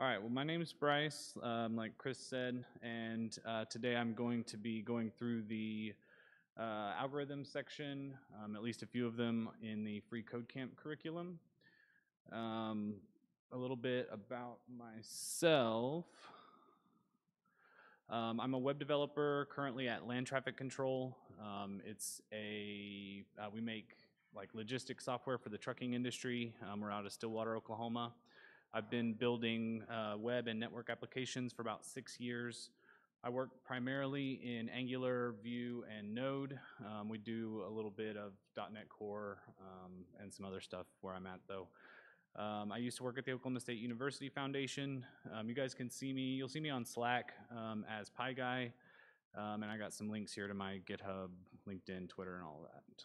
All right, well, my name is Bryce, um, like Chris said, and uh, today I'm going to be going through the uh, algorithm section, um, at least a few of them in the free code camp curriculum. Um, a little bit about myself. Um, I'm a web developer currently at LandTrafficControl. Um, it's a, uh, we make like logistics software for the trucking industry. Um, we're out of Stillwater, Oklahoma. I've been building uh, web and network applications for about six years. I work primarily in Angular, Vue, and Node. Um, we do a little bit of .NET Core um, and some other stuff where I'm at though. Um, I used to work at the Oklahoma State University Foundation. Um, you guys can see me, you'll see me on Slack um, as PyGuy. Um, and I got some links here to my GitHub, LinkedIn, Twitter, and all that.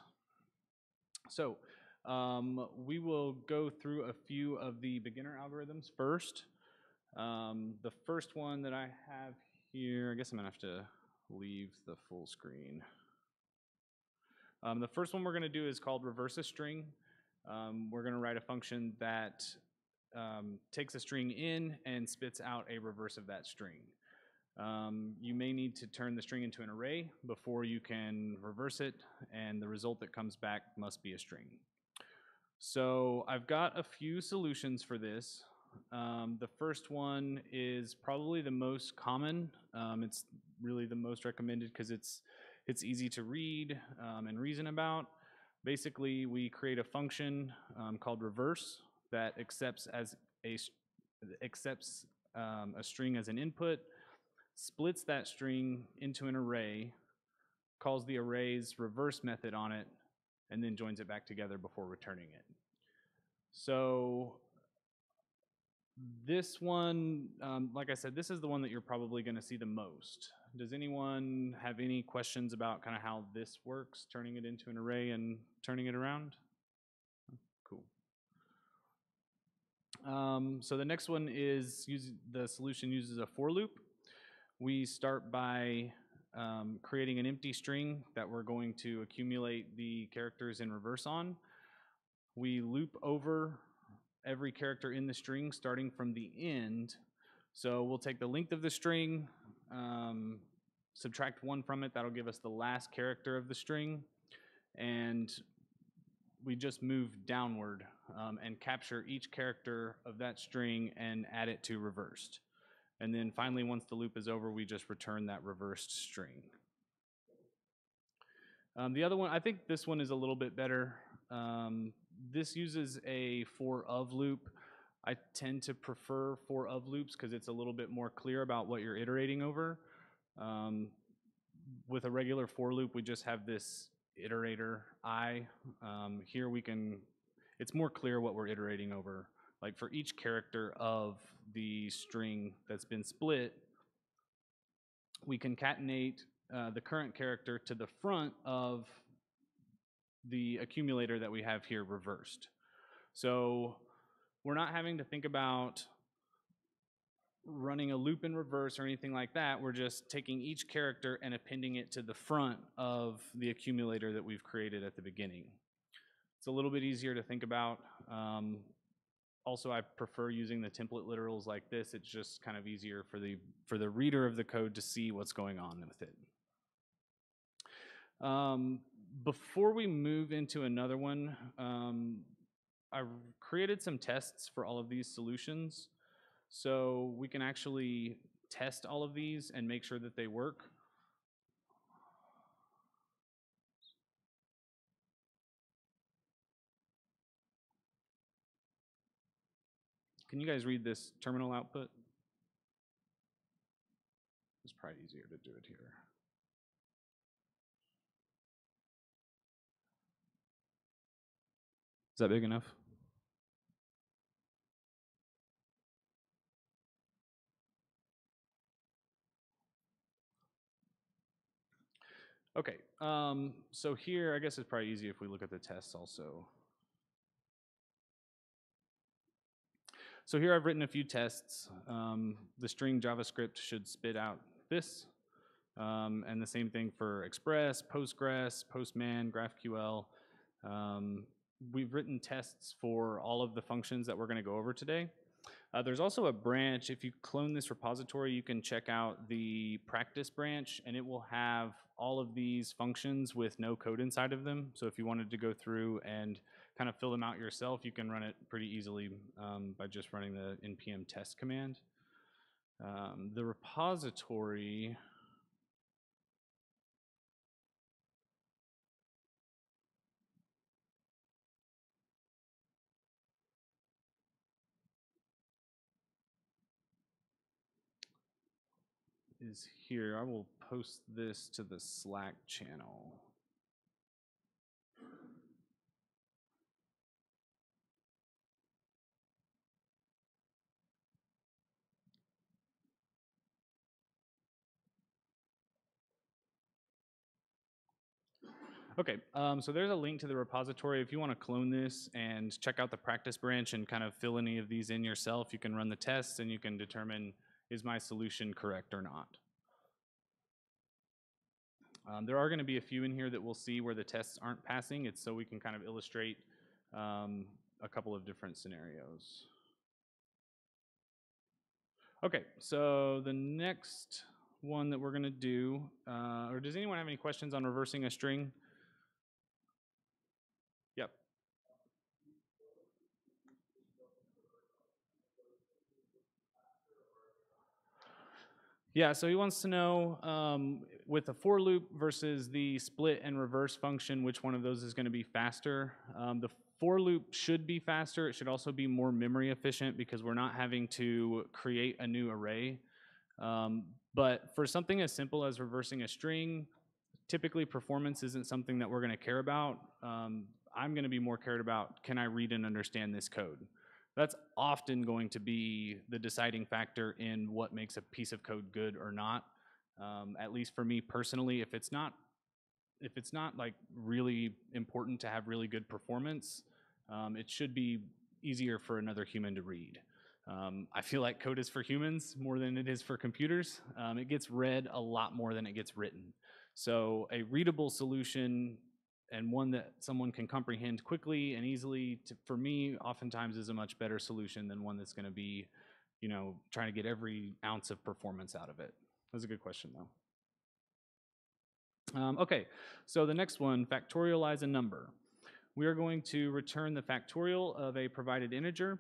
So um, we will go through a few of the beginner algorithms first. Um, the first one that I have here, I guess I'm gonna have to leave the full screen. Um, the first one we're gonna do is called reverse a string. Um, we're gonna write a function that um, takes a string in and spits out a reverse of that string. Um, you may need to turn the string into an array before you can reverse it, and the result that comes back must be a string. So I've got a few solutions for this. Um, the first one is probably the most common. Um, it's really the most recommended because it's it's easy to read um, and reason about. Basically, we create a function um, called reverse that accepts as a accepts um, a string as an input, splits that string into an array, calls the array's reverse method on it, and then joins it back together before returning it. So this one, um, like I said, this is the one that you're probably going to see the most. Does anyone have any questions about kind of how this works, turning it into an array and turning it around? Cool. Um, so the next one is use, the solution uses a for loop. We start by um, creating an empty string that we're going to accumulate the characters in reverse on. We loop over every character in the string starting from the end. So we'll take the length of the string, um, subtract one from it, that'll give us the last character of the string, and we just move downward um, and capture each character of that string and add it to reversed. And then finally, once the loop is over, we just return that reversed string. Um, the other one, I think this one is a little bit better. Um, this uses a for of loop. I tend to prefer for of loops because it's a little bit more clear about what you're iterating over. Um, with a regular for loop, we just have this iterator i. Um, here we can, it's more clear what we're iterating over. Like for each character of the string that's been split, we concatenate uh, the current character to the front of the accumulator that we have here reversed. So we're not having to think about running a loop in reverse or anything like that. We're just taking each character and appending it to the front of the accumulator that we've created at the beginning. It's a little bit easier to think about. Um, also, I prefer using the template literals like this. It's just kind of easier for the for the reader of the code to see what's going on with it. Um, before we move into another one, um, I created some tests for all of these solutions. So we can actually test all of these and make sure that they work. Can you guys read this terminal output? It's probably easier to do it here. Is that big enough? Okay, um, so here, I guess it's probably easy if we look at the tests also. So here I've written a few tests. Um, the string JavaScript should spit out this, um, and the same thing for Express, Postgres, Postman, GraphQL. Um, we've written tests for all of the functions that we're going to go over today. Uh, there's also a branch, if you clone this repository, you can check out the practice branch and it will have all of these functions with no code inside of them. So if you wanted to go through and kind of fill them out yourself, you can run it pretty easily um, by just running the npm test command. Um, the repository, is here. I will post this to the Slack channel. Okay, um, so there's a link to the repository. If you want to clone this and check out the practice branch and kind of fill any of these in yourself, you can run the tests and you can determine is my solution correct or not. Um, there are going to be a few in here that we'll see where the tests aren't passing. It's so we can kind of illustrate um, a couple of different scenarios. Okay, so the next one that we're going to do, uh, or does anyone have any questions on reversing a string? Yeah, so he wants to know um, with the for loop versus the split and reverse function, which one of those is going to be faster? Um, the for loop should be faster. It should also be more memory efficient because we're not having to create a new array. Um, but for something as simple as reversing a string, typically performance isn't something that we're going to care about. Um, I'm going to be more cared about, can I read and understand this code? That's often going to be the deciding factor in what makes a piece of code good or not. Um, at least for me personally, if it's not if it's not like really important to have really good performance, um, it should be easier for another human to read. Um, I feel like code is for humans more than it is for computers. Um, it gets read a lot more than it gets written. So a readable solution and one that someone can comprehend quickly and easily, to, for me, oftentimes is a much better solution than one that's going to be, you know, trying to get every ounce of performance out of it. That's a good question, though. Um, okay, so the next one, factorialize a number. We are going to return the factorial of a provided integer.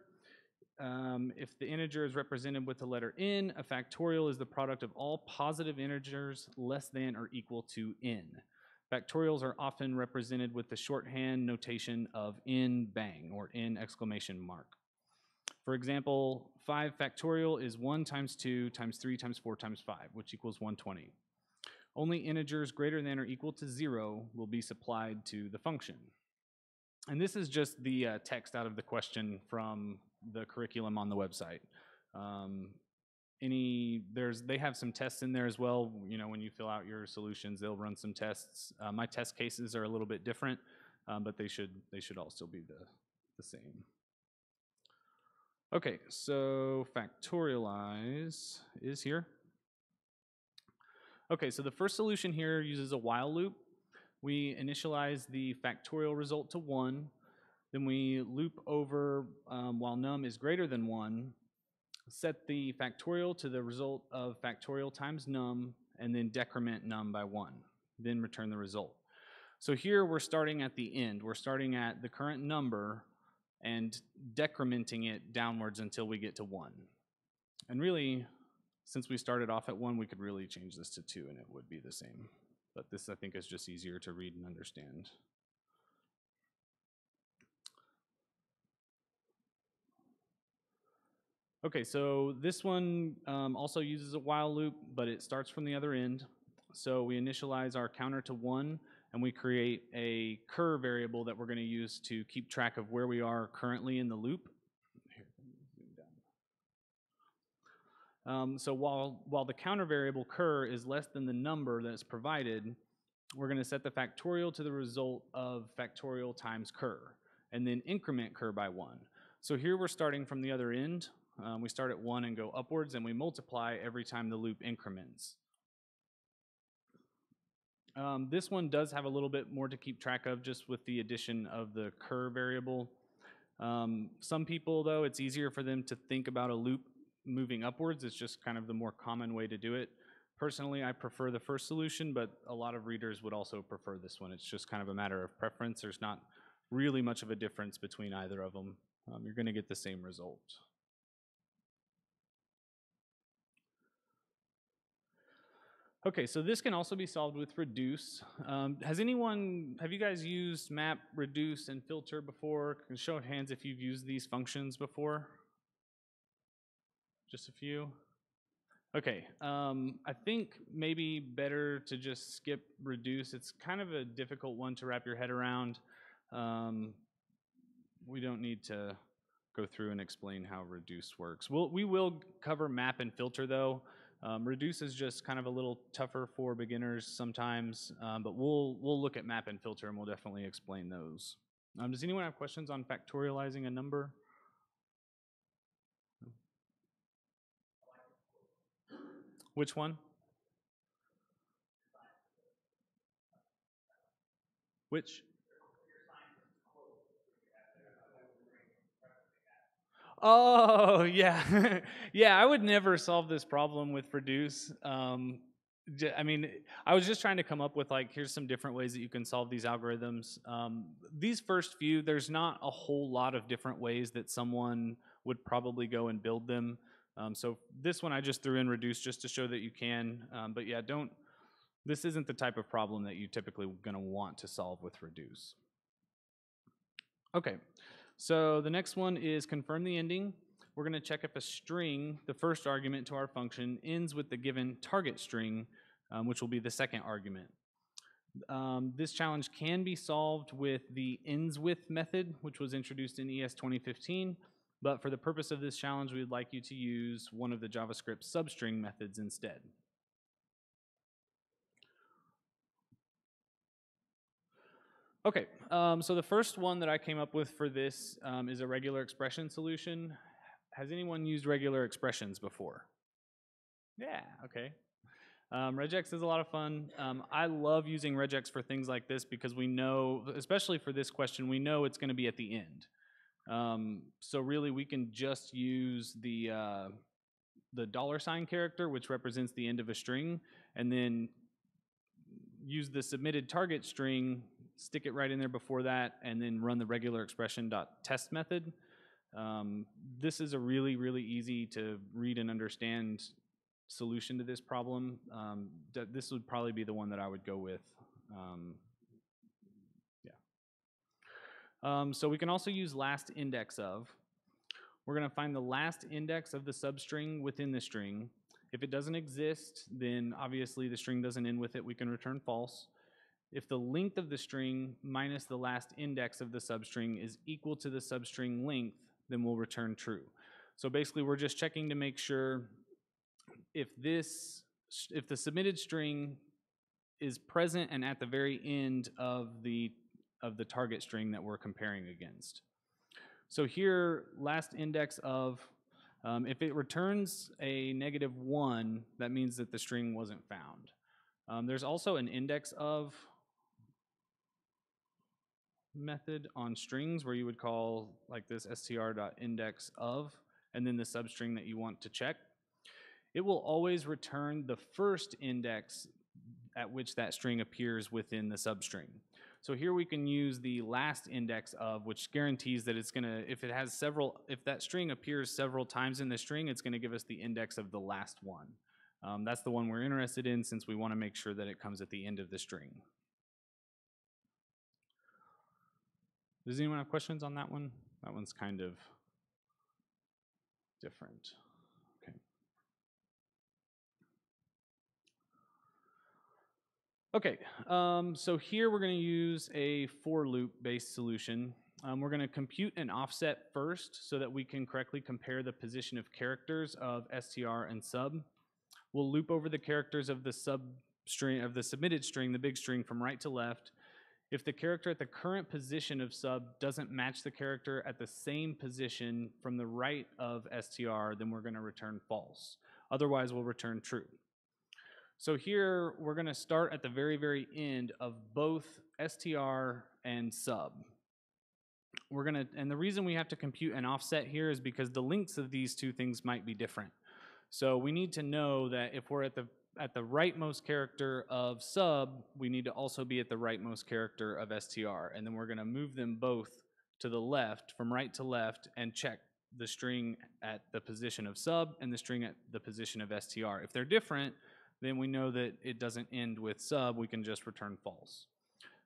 Um, if the integer is represented with the letter n, a factorial is the product of all positive integers less than or equal to n. Factorials are often represented with the shorthand notation of n bang or n exclamation mark. For example, 5 factorial is 1 times 2 times 3 times 4 times 5, which equals 120. Only integers greater than or equal to 0 will be supplied to the function. And this is just the uh, text out of the question from the curriculum on the website. Um, any there's they have some tests in there as well you know when you fill out your solutions they'll run some tests. Uh, my test cases are a little bit different um, but they should they should all still be the the same. Okay so factorialize is here. Okay so the first solution here uses a while loop. We initialize the factorial result to 1 then we loop over um, while num is greater than 1 set the factorial to the result of factorial times num, and then decrement num by 1, then return the result. So here we're starting at the end. We're starting at the current number and decrementing it downwards until we get to 1. And really, since we started off at 1, we could really change this to 2 and it would be the same. But this, I think, is just easier to read and understand. Okay, so this one um, also uses a while loop, but it starts from the other end. So we initialize our counter to one, and we create a cur variable that we're going to use to keep track of where we are currently in the loop. Um, so while, while the counter variable cur is less than the number that's provided, we're going to set the factorial to the result of factorial times cur, and then increment cur by 1. So here we're starting from the other end, um, we start at 1 and go upwards, and we multiply every time the loop increments. Um, this one does have a little bit more to keep track of just with the addition of the cur variable. Um, some people, though, it's easier for them to think about a loop moving upwards. It's just kind of the more common way to do it. Personally, I prefer the first solution, but a lot of readers would also prefer this one. It's just kind of a matter of preference. There's not really much of a difference between either of them. Um, you're going to get the same result. Okay, so this can also be solved with reduce. Um, has anyone, have you guys used map, reduce, and filter before? Can show of hands if you've used these functions before? Just a few? Okay, um, I think maybe better to just skip reduce. It's kind of a difficult one to wrap your head around. Um, we don't need to go through and explain how reduce works. We'll, we will cover map and filter though. Um, reduce is just kind of a little tougher for beginners sometimes, um, but we'll, we'll look at map and filter and we'll definitely explain those. Um, does anyone have questions on factorializing a number? Which one? Which? Oh, yeah. yeah, I would never solve this problem with reduce. Um, I mean, I was just trying to come up with like, here's some different ways that you can solve these algorithms. Um, these first few, there's not a whole lot of different ways that someone would probably go and build them. Um, so this one I just threw in reduce just to show that you can. Um, but yeah, don't, this isn't the type of problem that you typically gonna want to solve with reduce. Okay, so the next one is confirm the ending. We're going to check if a string, the first argument to our function, ends with the given target string, um, which will be the second argument. Um, this challenge can be solved with the ends with method, which was introduced in ES 2015. But for the purpose of this challenge, we would like you to use one of the JavaScript substring methods instead. Okay, um, so the first one that I came up with for this um, is a regular expression solution. Has anyone used regular expressions before? Yeah, okay. Um, regex is a lot of fun. Um, I love using regex for things like this because we know, especially for this question, we know it's going to be at the end. Um, so really, we can just use the uh, the dollar sign character, which represents the end of a string, and then use the submitted target string stick it right in there before that, and then run the regular expression dot test method. Um, this is a really, really easy to read and understand solution to this problem. Um, this would probably be the one that I would go with. Um, yeah. Um, so we can also use last index of. We're going to find the last index of the substring within the string. If it doesn't exist, then obviously the string doesn't end with it. We can return false if the length of the string minus the last index of the substring is equal to the substring length, then we'll return true. So basically, we're just checking to make sure if this, if the submitted string is present and at the very end of the of the target string that we're comparing against. So here, last index of, um, if it returns a negative one, that means that the string wasn't found. Um, there's also an index of method on strings where you would call like this str.index of and then the substring that you want to check. It will always return the first index at which that string appears within the substring. So here we can use the last index of, which guarantees that it's gonna, if it has several, if that string appears several times in the string, it's gonna give us the index of the last one. Um, that's the one we're interested in since we wanna make sure that it comes at the end of the string. Does anyone have questions on that one? That one's kind of different. Okay. Okay, um, so here we're going to use a for loop based solution. Um, we're going to compute an offset first so that we can correctly compare the position of characters of str and sub. We'll loop over the characters of the sub string of the submitted string, the big string from right to left, if the character at the current position of sub doesn't match the character at the same position from the right of str, then we're going to return false. Otherwise, we'll return true. So here, we're going to start at the very, very end of both str and sub. we're gonna, and the reason we have to compute an offset here is because the lengths of these two things might be different. So we need to know that if we're at the at the rightmost character of sub, we need to also be at the rightmost character of str, and then we're gonna move them both to the left, from right to left, and check the string at the position of sub and the string at the position of str. If they're different, then we know that it doesn't end with sub, we can just return false.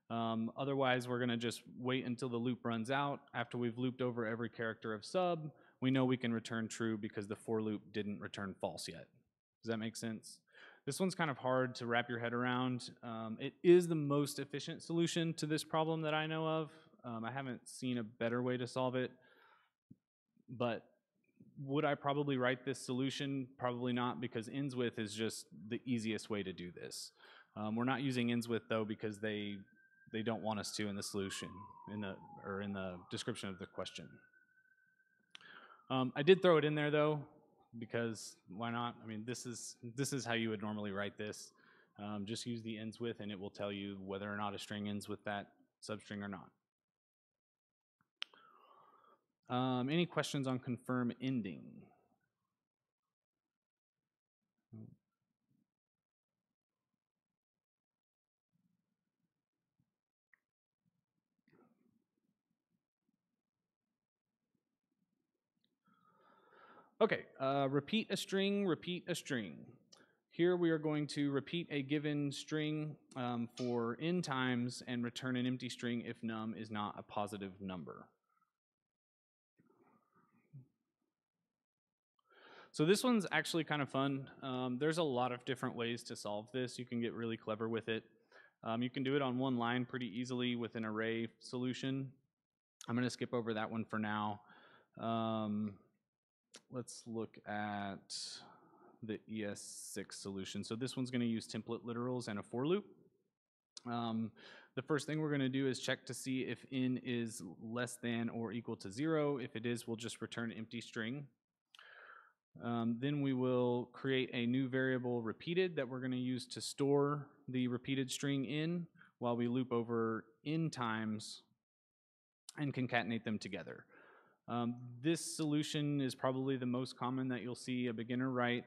Um, otherwise, we're gonna just wait until the loop runs out. After we've looped over every character of sub, we know we can return true because the for loop didn't return false yet. Does that make sense? This one's kind of hard to wrap your head around. Um, it is the most efficient solution to this problem that I know of. Um, I haven't seen a better way to solve it, but would I probably write this solution? Probably not, because ends with is just the easiest way to do this. Um, we're not using ends with though because they they don't want us to in the solution in the or in the description of the question. Um, I did throw it in there though because why not? I mean, this is this is how you would normally write this. Um, just use the ends with, and it will tell you whether or not a string ends with that substring or not. Um, any questions on confirm ending? Okay, uh, repeat a string, repeat a string. Here we are going to repeat a given string um, for n times and return an empty string if num is not a positive number. So this one's actually kind of fun. Um, there's a lot of different ways to solve this. You can get really clever with it. Um, you can do it on one line pretty easily with an array solution. I'm going to skip over that one for now. Um, let's look at the ES6 solution. So this one's going to use template literals and a for loop. Um, the first thing we're going to do is check to see if n is less than or equal to 0. If it is, we'll just return empty string. Um, then we will create a new variable repeated that we're going to use to store the repeated string in while we loop over n times and concatenate them together. Um, this solution is probably the most common that you'll see a beginner write.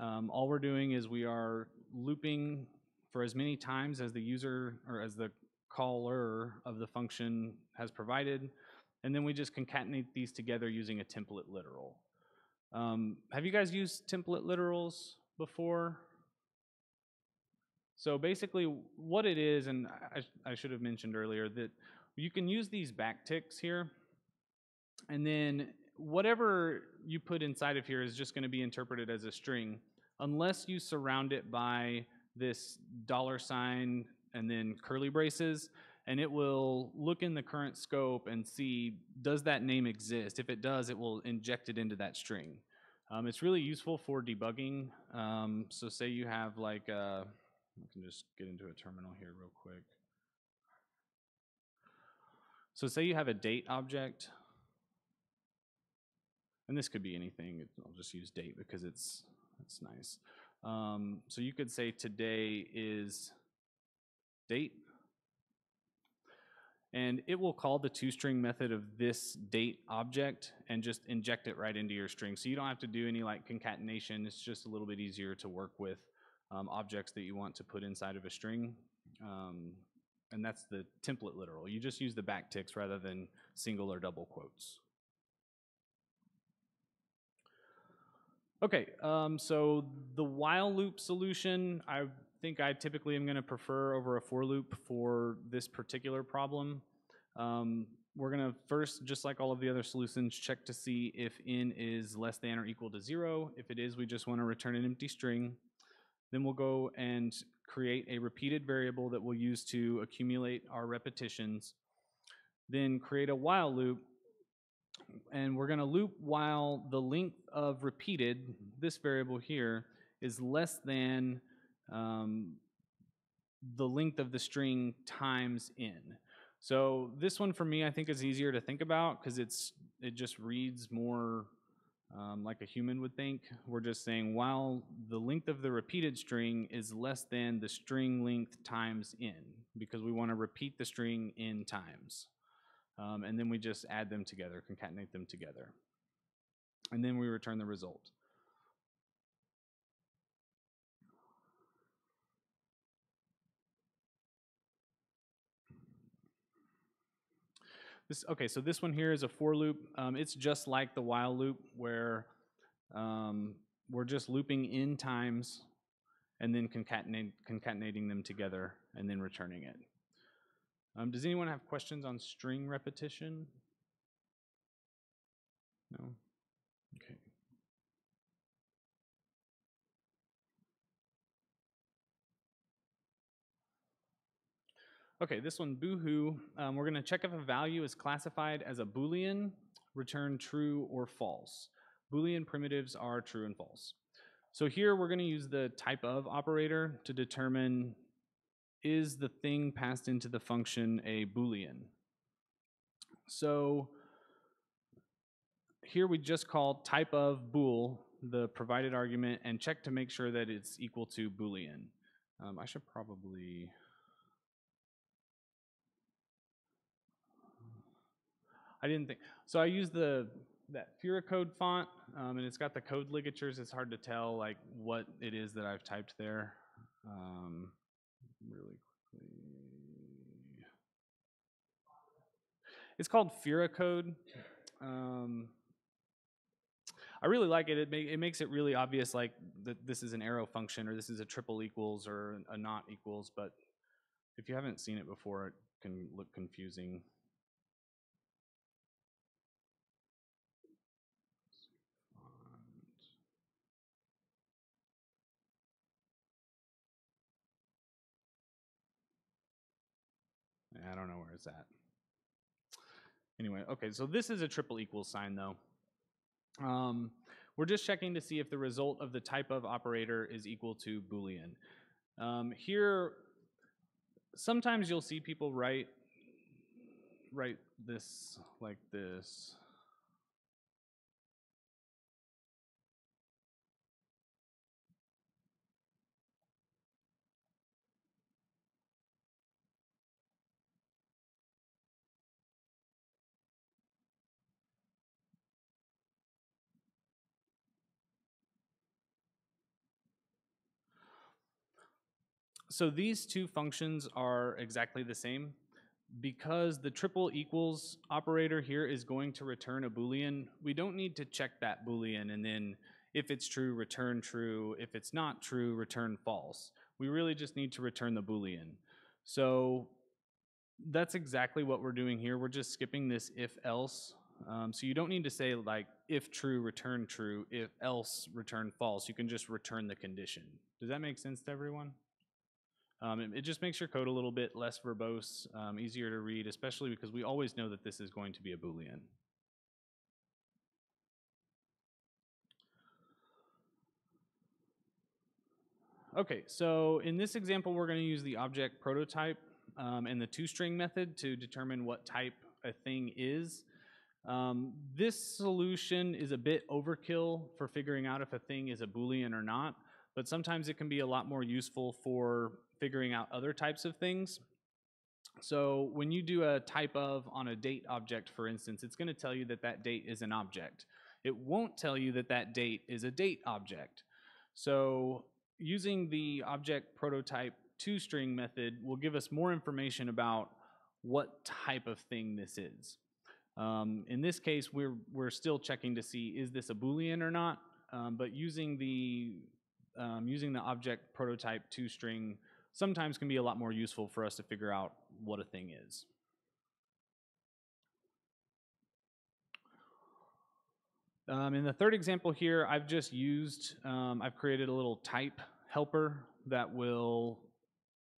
Um, all we're doing is we are looping for as many times as the user or as the caller of the function has provided, and then we just concatenate these together using a template literal. Um, have you guys used template literals before? So basically what it is, and I, I should have mentioned earlier that you can use these backticks here and then whatever you put inside of here is just going to be interpreted as a string unless you surround it by this dollar sign and then curly braces and it will look in the current scope and see does that name exist? If it does it will inject it into that string. Um, it's really useful for debugging. Um, so say you have like a, I can just get into a terminal here real quick. So say you have a date object and this could be anything. I'll just use date because it's it's nice. Um, so you could say today is date, and it will call the toString method of this date object and just inject it right into your string. So you don't have to do any like concatenation. It's just a little bit easier to work with um, objects that you want to put inside of a string. Um, and that's the template literal. You just use the backticks rather than single or double quotes. Okay, um, so the while loop solution, I think I typically am going to prefer over a for loop for this particular problem. Um, we're going to first, just like all of the other solutions, check to see if n is less than or equal to 0. If it is, we just want to return an empty string. Then we'll go and create a repeated variable that we'll use to accumulate our repetitions. Then create a while loop and we're going to loop while the length of repeated, this variable here, is less than um, the length of the string times n. So this one for me I think is easier to think about because it's it just reads more um, like a human would think. We're just saying while the length of the repeated string is less than the string length times n because we want to repeat the string n times. Um, and then we just add them together, concatenate them together. And then we return the result. This, okay, so this one here is a for loop. Um, it's just like the while loop where um, we're just looping in times and then concatenate, concatenating them together and then returning it. Um, does anyone have questions on string repetition? No? Okay. Okay, this one, Boo who. Um, we're going to check if a value is classified as a Boolean, return true or false. Boolean primitives are true and false. So here we're going to use the type of operator to determine is the thing passed into the function a Boolean. So here we just call type of bool the provided argument and check to make sure that it's equal to Boolean. Um, I should probably I didn't think. So I use the that Fira Code font, um, and it's got the code ligatures. It's hard to tell like what it is that I've typed there. Um, really quickly, it's called Fira Code. Um, I really like it. It, make, it makes it really obvious, like that this is an arrow function, or this is a triple equals, or a not equals. But if you haven't seen it before, it can look confusing. I don't know where it's at. Anyway, okay, so this is a triple equals sign though. Um, we're just checking to see if the result of the type of operator is equal to Boolean. Um, here, sometimes you'll see people write write this like this. So these two functions are exactly the same. Because the triple equals operator here is going to return a Boolean, we don't need to check that Boolean and then if it's true, return true. If it's not true, return false. We really just need to return the Boolean. So that's exactly what we're doing here. We're just skipping this if else. Um, so you don't need to say like if true, return true, if else, return false. You can just return the condition. Does that make sense to everyone? Um, it, it, just makes your code a little bit less verbose, um, easier to read, especially because we always know that this is going to be a Boolean. Okay, so in this example, we're going to use the object prototype um, and the toString method to determine what type a thing is. Um, this solution is a bit overkill for figuring out if a thing is a Boolean or not, but sometimes it can be a lot more useful for figuring out other types of things. So when you do a type of on a date object, for instance, it's going to tell you that that date is an object. It won't tell you that that date is a date object. So using the object prototype toString method will give us more information about what type of thing this is. Um, in this case, we're, we're still checking to see is this a Boolean or not, um, but using the, um, using the object prototype to string sometimes can be a lot more useful for us to figure out what a thing is. Um, in the third example here, I've just used, um, I've created a little type helper that will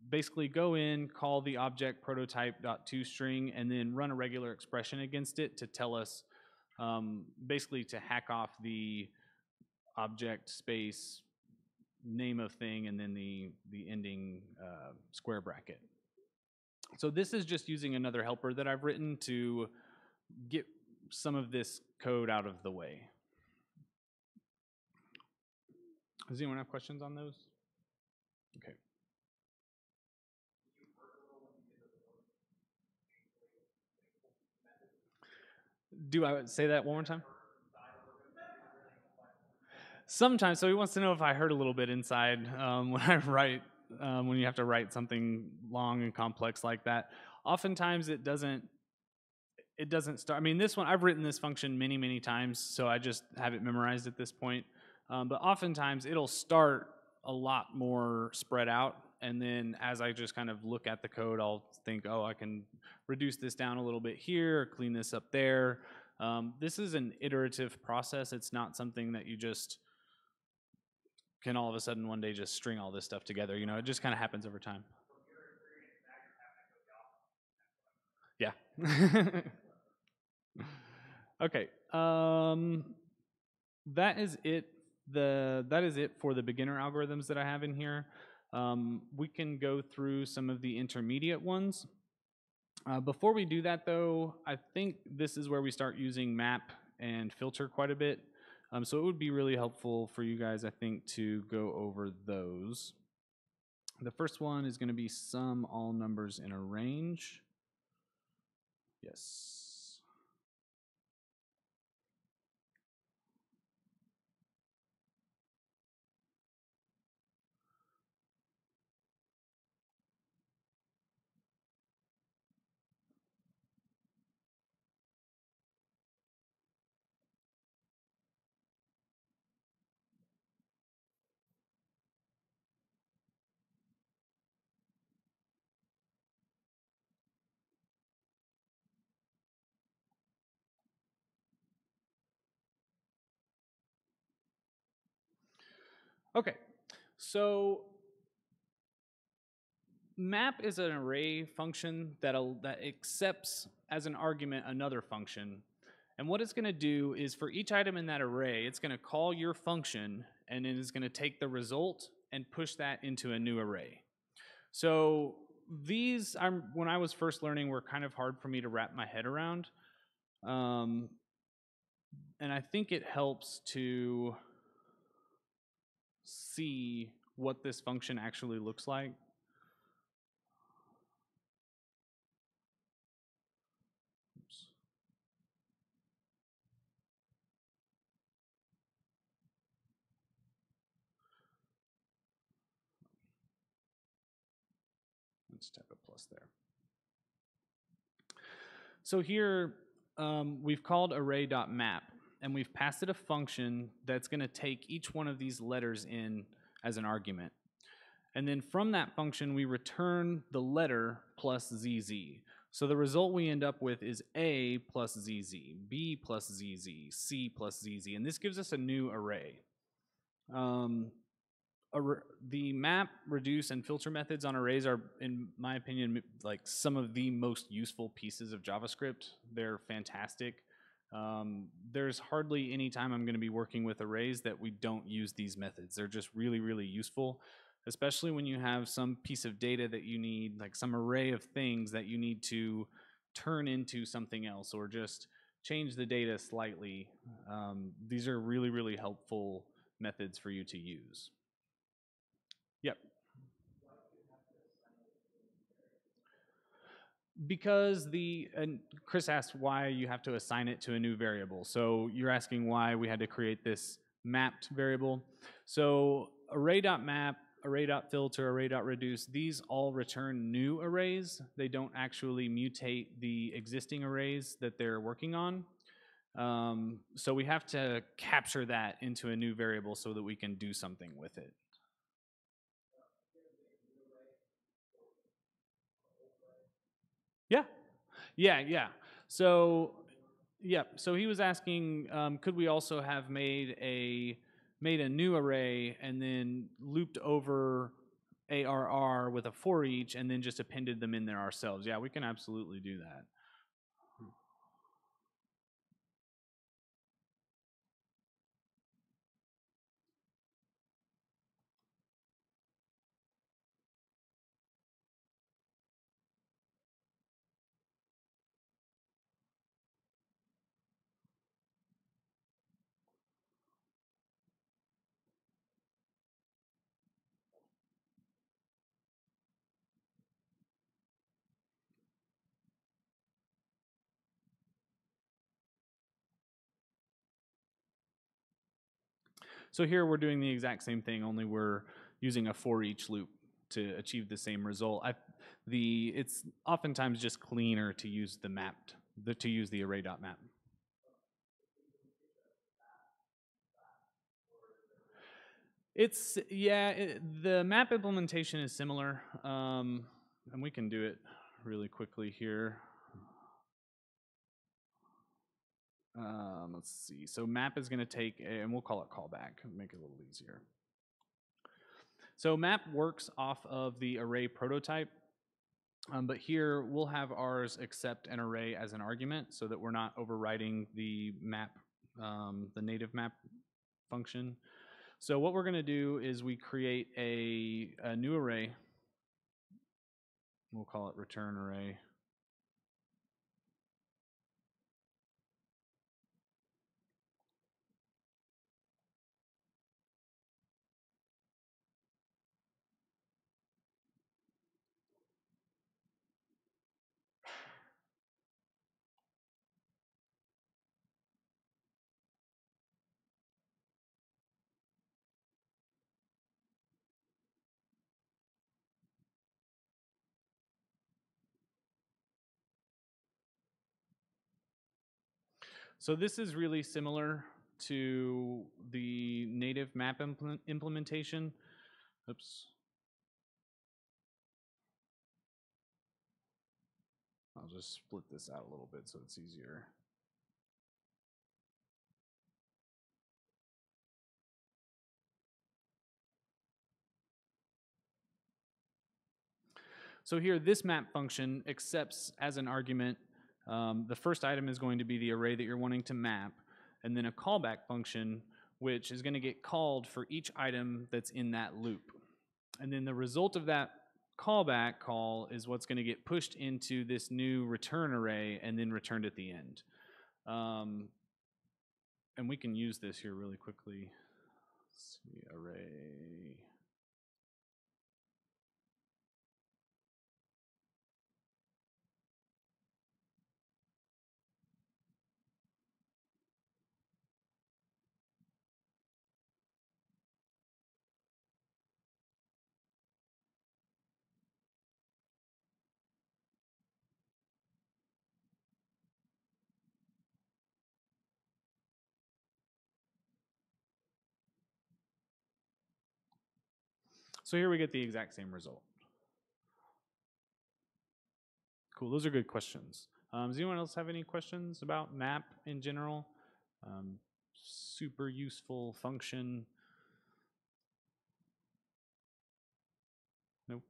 basically go in, call the object prototype.toString, and then run a regular expression against it to tell us, um, basically to hack off the object space name of thing and then the, the ending uh, square bracket. So this is just using another helper that I've written to get some of this code out of the way. Does anyone have questions on those? Okay. Do I say that one more time? Sometimes. So he wants to know if I hurt a little bit inside um, when I write, um, when you have to write something long and complex like that. Oftentimes it doesn't. It doesn't start. I mean, this one I've written this function many, many times, so I just have it memorized at this point. Um, but oftentimes it'll start a lot more spread out, and then as I just kind of look at the code, I'll think, oh, I can reduce this down a little bit here, clean this up there. Um, this is an iterative process. It's not something that you just can all of a sudden one day just string all this stuff together. You know, it just kind of happens over time. Yeah. okay. Um, that is it. The that is it for the beginner algorithms that I have in here. Um, we can go through some of the intermediate ones. Uh, before we do that, though, I think this is where we start using map and filter quite a bit. Um, so it would be really helpful for you guys, I think, to go over those. The first one is going to be sum all numbers in a range. Yes. Okay, so map is an array function that that accepts as an argument another function. And what it's going to do is for each item in that array, it's going to call your function and it is going to take the result and push that into a new array. So these, when I was first learning, were kind of hard for me to wrap my head around. Um, and I think it helps to see what this function actually looks like. Let's type a plus there. So here um, we've called array.map and we've passed it a function that's going to take each one of these letters in as an argument. And then from that function, we return the letter plus ZZ. So the result we end up with is A plus ZZ, B plus ZZ, C plus ZZ, and this gives us a new array. Um, the map, reduce, and filter methods on arrays are, in my opinion, like some of the most useful pieces of JavaScript. They're fantastic. Um, there's hardly any time I'm going to be working with arrays that we don't use these methods. They're just really, really useful, especially when you have some piece of data that you need, like some array of things that you need to turn into something else or just change the data slightly. Um, these are really, really helpful methods for you to use. Because the and Chris asked why you have to assign it to a new variable. So you're asking why we had to create this mapped variable. So array.map, array.filter, array.reduce, these all return new arrays. They don't actually mutate the existing arrays that they're working on. Um, so we have to capture that into a new variable so that we can do something with it. Yeah, yeah, yeah. So, yeah. So he was asking, um, could we also have made a made a new array and then looped over ARR with a for each and then just appended them in there ourselves? Yeah, we can absolutely do that. So here we're doing the exact same thing, only we're using a for each loop to achieve the same result. I, the it's oftentimes just cleaner to use the mapped the, to use the array dot map. It's yeah, it, the map implementation is similar, um, and we can do it really quickly here. Um, let's see. So map is going to take, and we'll call it callback, make it a little easier. So map works off of the array prototype, um, but here we'll have ours accept an array as an argument so that we're not overriding the map, um, the native map function. So what we're going to do is we create a, a new array. We'll call it return array. So this is really similar to the native map implement implementation. Oops. I'll just split this out a little bit so it's easier. So here, this map function accepts as an argument um, the first item is going to be the array that you're wanting to map, and then a callback function, which is going to get called for each item that's in that loop. And then the result of that callback call is what's going to get pushed into this new return array and then returned at the end. Um, and we can use this here really quickly. Let's see, array. So here we get the exact same result. Cool, those are good questions. Um, does anyone else have any questions about map in general? Um, super useful function. Nope,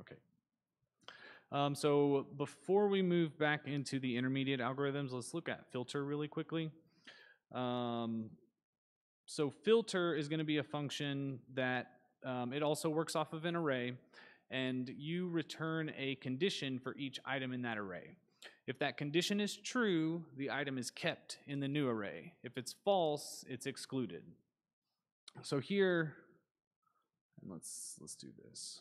okay. Um, so before we move back into the intermediate algorithms, let's look at filter really quickly. Um, so filter is going to be a function that um, it also works off of an array, and you return a condition for each item in that array. If that condition is true, the item is kept in the new array. If it's false, it's excluded. So here, and let's let's do this.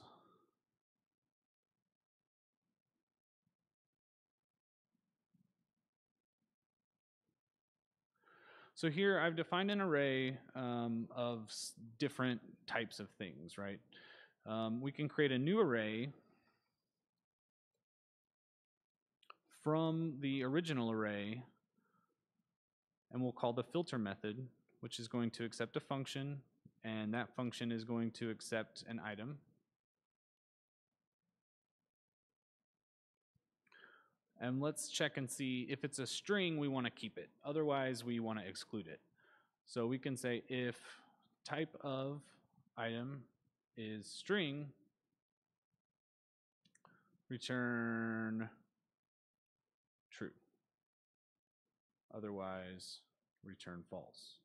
So here I've defined an array um, of different types of things, right? Um, we can create a new array from the original array, and we'll call the filter method, which is going to accept a function, and that function is going to accept an item. And let's check and see if it's a string, we want to keep it. Otherwise, we want to exclude it. So we can say if type of item is string, return true. Otherwise, return false.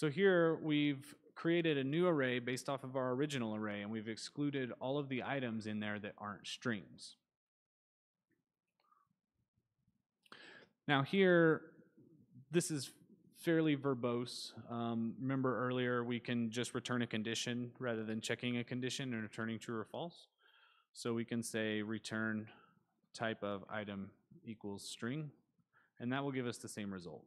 So here we've created a new array based off of our original array, and we've excluded all of the items in there that aren't strings. Now here, this is fairly verbose. Um, remember earlier, we can just return a condition rather than checking a condition and returning true or false. So we can say return type of item equals string, and that will give us the same result.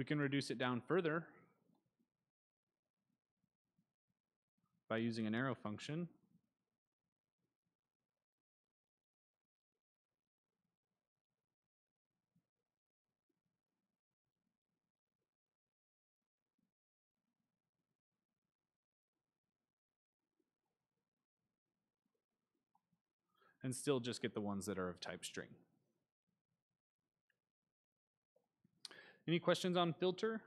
We can reduce it down further by using an arrow function. and still just get the ones that are of type string. Any questions on filter?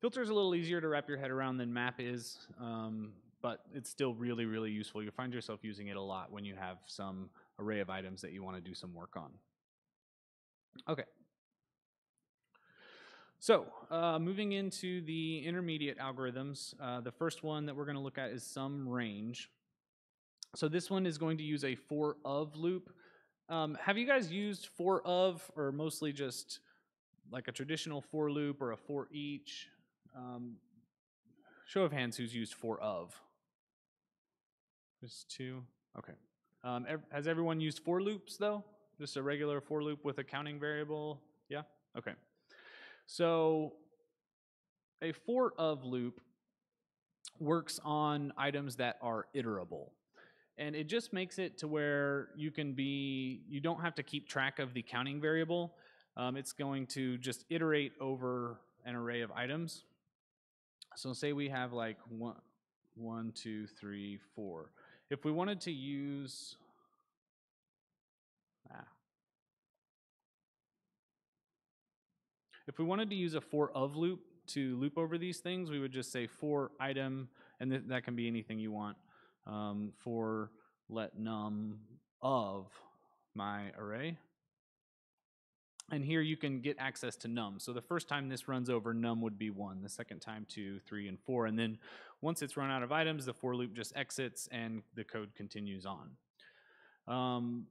Filter is a little easier to wrap your head around than map is, um, but it's still really, really useful. You'll find yourself using it a lot when you have some array of items that you want to do some work on. Okay. So, uh, moving into the intermediate algorithms, uh, the first one that we're going to look at is sum range. So this one is going to use a for of loop. Um, have you guys used for of or mostly just like a traditional for loop or a for each? Um, show of hands who's used for of. Just two. Okay. Um, ev has everyone used for loops though? Just a regular for loop with a counting variable? Yeah? Okay. So a for of loop works on items that are iterable and it just makes it to where you can be you don't have to keep track of the counting variable um, it's going to just iterate over an array of items. So say we have like one one two three four. If we wanted to use ah, if we wanted to use a for of loop to loop over these things we would just say for item and th that can be anything you want. Um, for let num of my array. And here you can get access to num. So the first time this runs over, num would be 1. The second time, 2, 3, and 4. And then once it's run out of items, the for loop just exits and the code continues on. Um,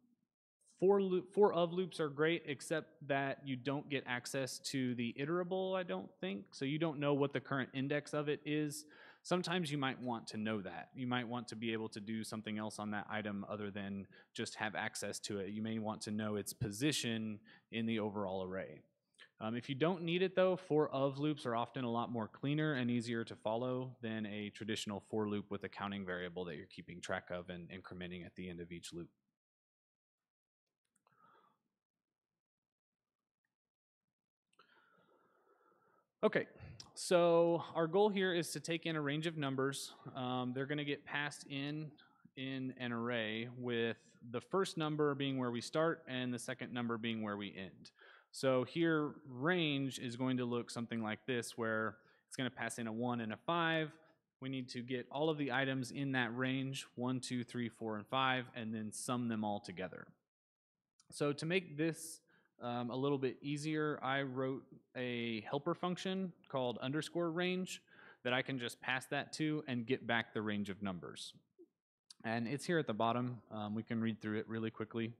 for, loop, for of loops are great, except that you don't get access to the iterable, I don't think. So you don't know what the current index of it is sometimes you might want to know that. You might want to be able to do something else on that item other than just have access to it. You may want to know its position in the overall array. Um, if you don't need it though, for of loops are often a lot more cleaner and easier to follow than a traditional for loop with a counting variable that you're keeping track of and incrementing at the end of each loop. Okay, so our goal here is to take in a range of numbers. Um, they're going to get passed in in an array with the first number being where we start and the second number being where we end. So here range is going to look something like this where it's going to pass in a 1 and a 5. We need to get all of the items in that range, 1, 2, 3, 4, and 5, and then sum them all together. So to make this um, a little bit easier, I wrote a helper function called underscore range that I can just pass that to and get back the range of numbers. And it's here at the bottom. Um, we can read through it really quickly.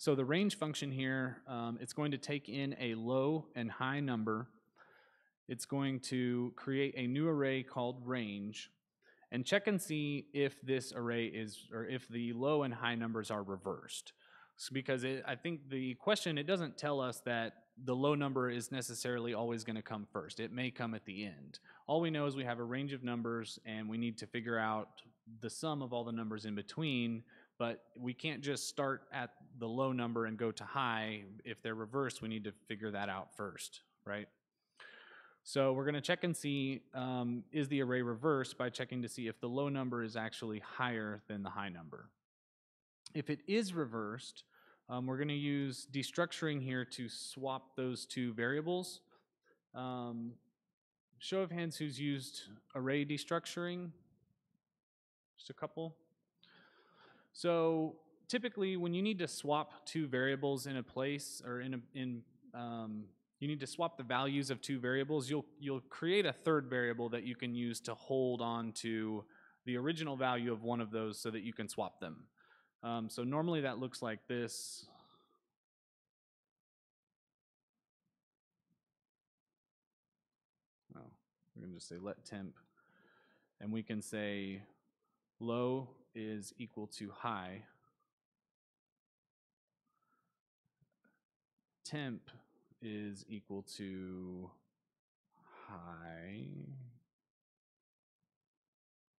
So the range function here, um, it's going to take in a low and high number it's going to create a new array called range and check and see if this array is, or if the low and high numbers are reversed. So because it, I think the question, it doesn't tell us that the low number is necessarily always going to come first. It may come at the end. All we know is we have a range of numbers and we need to figure out the sum of all the numbers in between, but we can't just start at the low number and go to high. If they're reversed, we need to figure that out first, right? So we're going to check and see um, is the array reversed by checking to see if the low number is actually higher than the high number. If it is reversed, um, we're going to use destructuring here to swap those two variables. Um, show of hands who's used array destructuring? Just a couple. So typically when you need to swap two variables in a place or in, a, in um, you need to swap the values of two variables, you'll, you'll create a third variable that you can use to hold on to the original value of one of those so that you can swap them. Um, so normally that looks like this. Oh, we're going to just say let temp. And we can say low is equal to high. Temp is equal to high.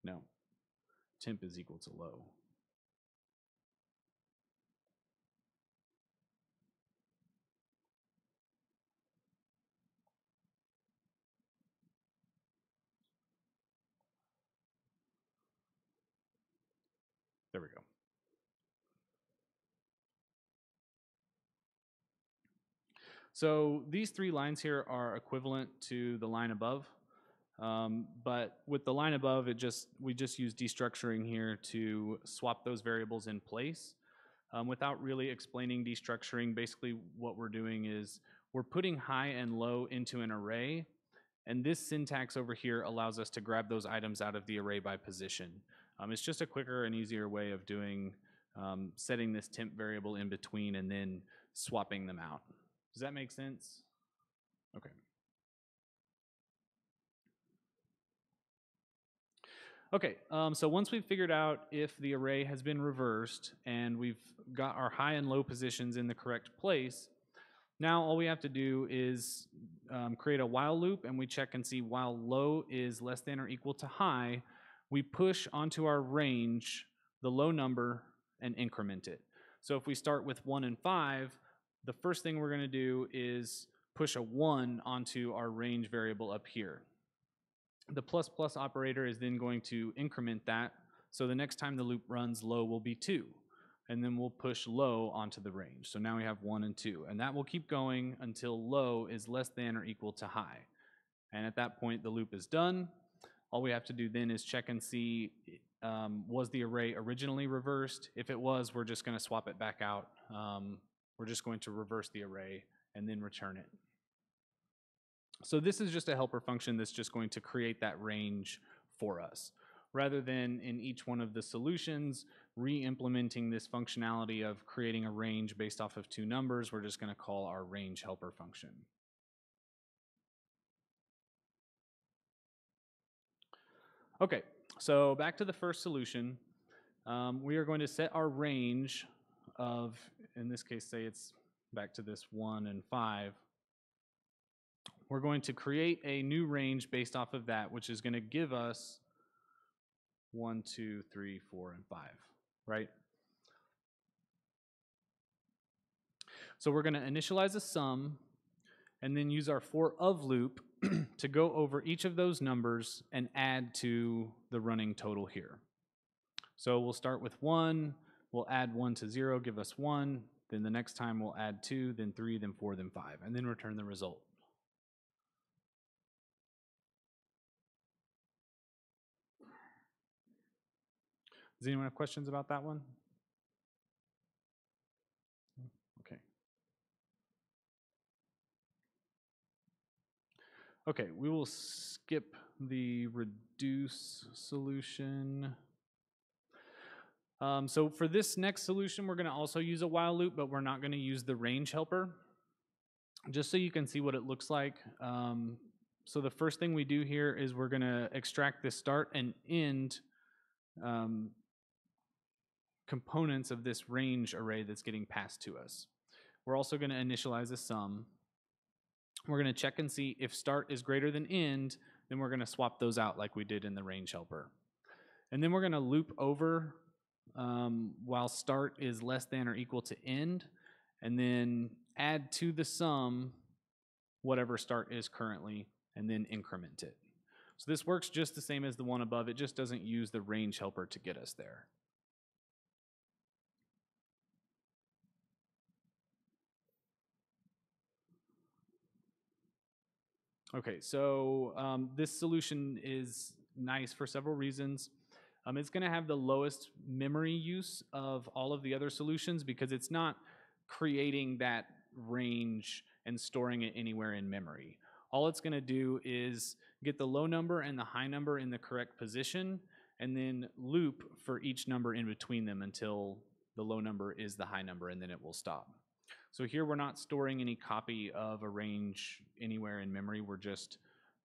No, temp is equal to low. There we go. So these three lines here are equivalent to the line above. Um, but with the line above, it just we just use destructuring here to swap those variables in place. Um, without really explaining destructuring, basically what we're doing is we're putting high and low into an array, and this syntax over here allows us to grab those items out of the array by position. Um, it's just a quicker and easier way of doing um, setting this temp variable in between and then swapping them out. Does that make sense? Okay. Okay, um, so once we've figured out if the array has been reversed and we've got our high and low positions in the correct place, now all we have to do is um, create a while loop and we check and see while low is less than or equal to high, we push onto our range the low number and increment it. So if we start with 1 and 5, the first thing we're going to do is push a 1 onto our range variable up here. The plus plus operator is then going to increment that. So the next time the loop runs, low will be 2. And then we'll push low onto the range. So now we have 1 and 2. And that will keep going until low is less than or equal to high. And at that point, the loop is done. All we have to do then is check and see um, was the array originally reversed? If it was, we're just going to swap it back out. Um, we're just going to reverse the array and then return it. So this is just a helper function that's just going to create that range for us. Rather than in each one of the solutions, re-implementing this functionality of creating a range based off of two numbers, we're just going to call our range helper function. Okay, so back to the first solution. Um, we are going to set our range of, in this case, say it's back to this 1 and 5 we're going to create a new range based off of that, which is going to give us one, two, three, four, and 5, right? So we're going to initialize a sum and then use our for of loop to go over each of those numbers and add to the running total here. So we'll start with 1, we'll add 1 to 0, give us 1, then the next time we'll add 2, then 3, then 4, then 5, and then return the result. Does anyone have questions about that one? Okay. Okay, we will skip the reduce solution. Um, so for this next solution, we're going to also use a while loop, but we're not going to use the range helper. Just so you can see what it looks like. Um, so the first thing we do here is we're going to extract the start and end um, components of this range array that's getting passed to us. We're also going to initialize a sum. We're going to check and see if start is greater than end, then we're going to swap those out like we did in the range helper. And then we're going to loop over um, while start is less than or equal to end, and then add to the sum whatever start is currently, and then increment it. So this works just the same as the one above, it just doesn't use the range helper to get us there. Okay, so um, this solution is nice for several reasons. Um, it's going to have the lowest memory use of all of the other solutions because it's not creating that range and storing it anywhere in memory. All it's going to do is get the low number and the high number in the correct position and then loop for each number in between them until the low number is the high number, and then it will stop. So here we're not storing any copy of a range anywhere in memory. We're just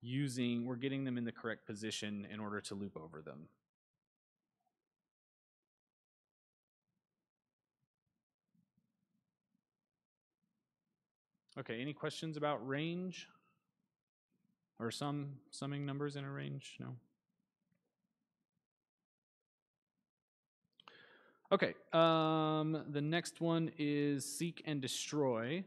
using, we're getting them in the correct position in order to loop over them. Okay, any questions about range? Or some summing numbers in a range? No? Okay, um, the next one is seek and destroy.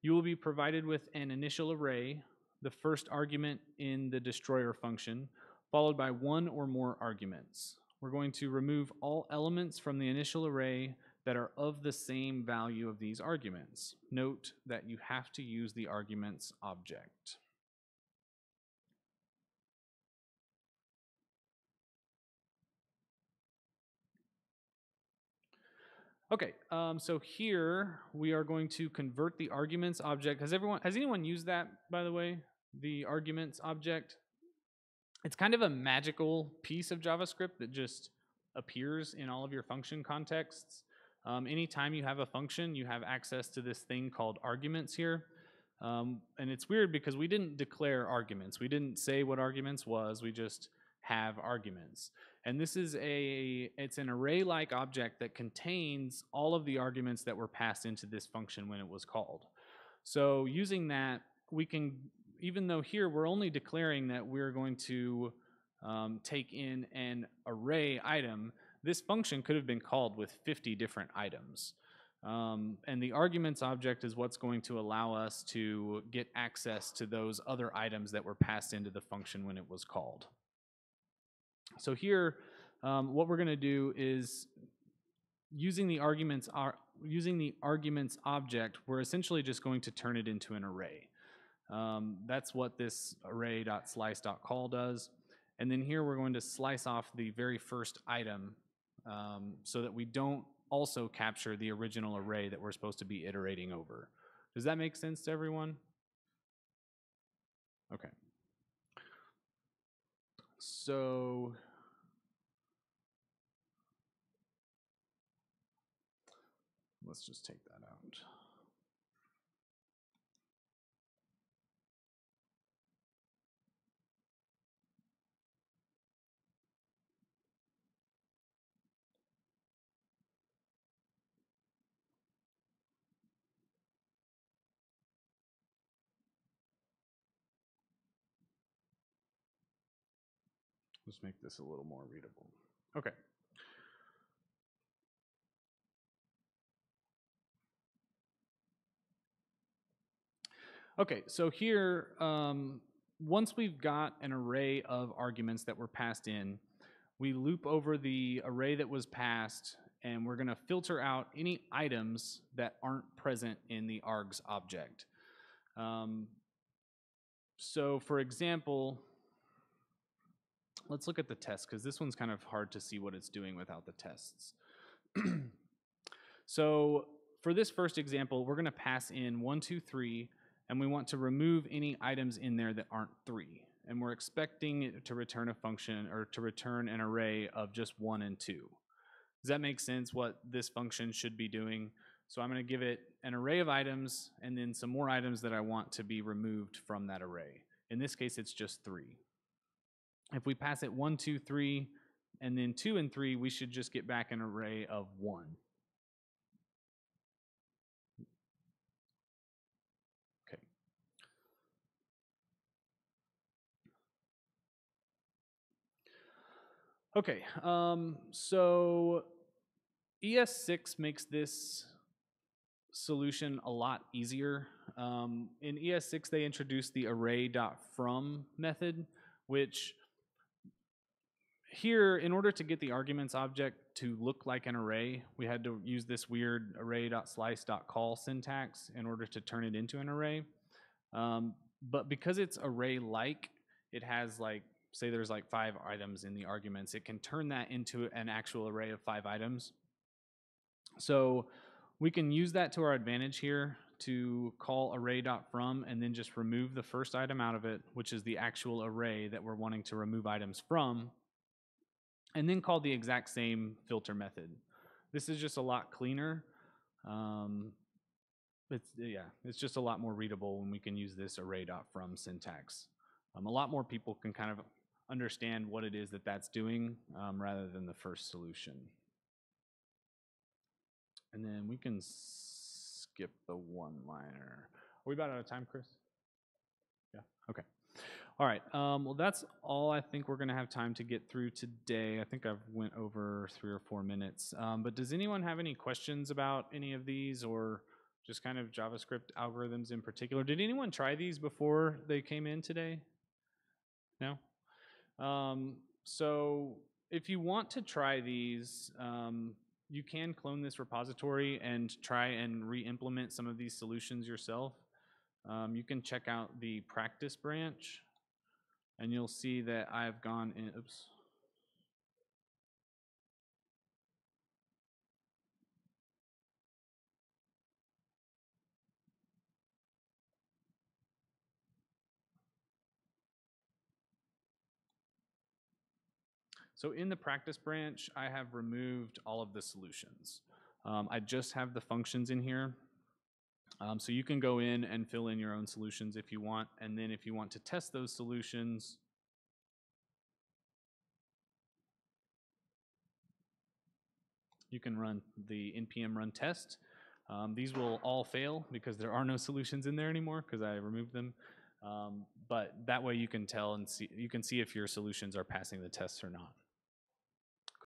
You will be provided with an initial array, the first argument in the destroyer function, followed by one or more arguments. We're going to remove all elements from the initial array that are of the same value of these arguments. Note that you have to use the arguments object. Okay, um, so here we are going to convert the arguments object. Has everyone, has anyone used that, by the way? The arguments object? It's kind of a magical piece of JavaScript that just appears in all of your function contexts. Um, anytime you have a function, you have access to this thing called arguments here. Um, and it's weird because we didn't declare arguments. We didn't say what arguments was, we just have arguments. And this is a, it's an array-like object that contains all of the arguments that were passed into this function when it was called. So using that, we can, even though here we're only declaring that we're going to um, take in an array item, this function could have been called with 50 different items. Um, and the arguments object is what's going to allow us to get access to those other items that were passed into the function when it was called. So here, um, what we're going to do is using the arguments are using the arguments object, we're essentially just going to turn it into an array. Um, that's what this array.slice.call does. And then here we're going to slice off the very first item um, so that we don't also capture the original array that we're supposed to be iterating over. Does that make sense to everyone? Okay. So let's just take that out. Let's make this a little more readable. Okay. Okay, so here, um, once we've got an array of arguments that were passed in, we loop over the array that was passed, and we're going to filter out any items that aren't present in the args object. Um, so for example, let's look at the test because this one's kind of hard to see what it's doing without the tests. so for this first example, we're going to pass in one, two, three, and we want to remove any items in there that aren't three. And we're expecting it to return a function or to return an array of just one and two. Does that make sense what this function should be doing? So I'm going to give it an array of items and then some more items that I want to be removed from that array. In this case, it's just three. If we pass it one, two, three, and then two and three, we should just get back an array of one. Okay. Okay, um, so ES6 makes this solution a lot easier. Um, in ES6, they introduced the array.from method, which here, in order to get the arguments object to look like an array, we had to use this weird array.slice.call syntax in order to turn it into an array. Um, but because it's array-like, it has like, say there's like five items in the arguments, it can turn that into an actual array of five items. So we can use that to our advantage here to call array.from and then just remove the first item out of it, which is the actual array that we're wanting to remove items from and then call the exact same filter method. This is just a lot cleaner. Um, it's, yeah, it's just a lot more readable when we can use this array.from syntax. Um, a lot more people can kind of understand what it is that that's doing um, rather than the first solution. And then we can skip the one-liner. Are we about out of time, Chris? Yeah, okay. All right, um, well, that's all I think we're gonna have time to get through today. I think I've went over three or four minutes. Um, but does anyone have any questions about any of these or just kind of JavaScript algorithms in particular? Did anyone try these before they came in today? No? Um, so if you want to try these, um, you can clone this repository and try and re-implement some of these solutions yourself. Um, you can check out the practice branch and you'll see that I've gone in, oops. So in the practice branch, I have removed all of the solutions. Um, I just have the functions in here. Um, so you can go in and fill in your own solutions if you want. And then if you want to test those solutions, you can run the npm run test. Um, these will all fail because there are no solutions in there anymore because I removed them. Um, but that way you can tell and see, you can see if your solutions are passing the tests or not.